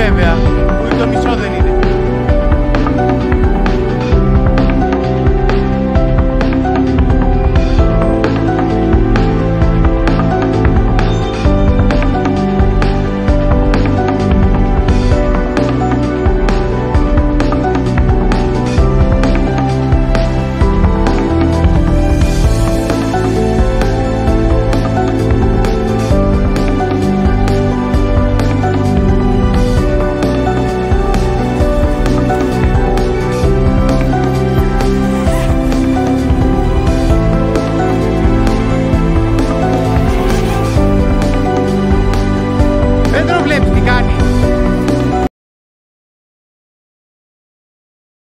βέβαια που είναι το μισό δεν είναι.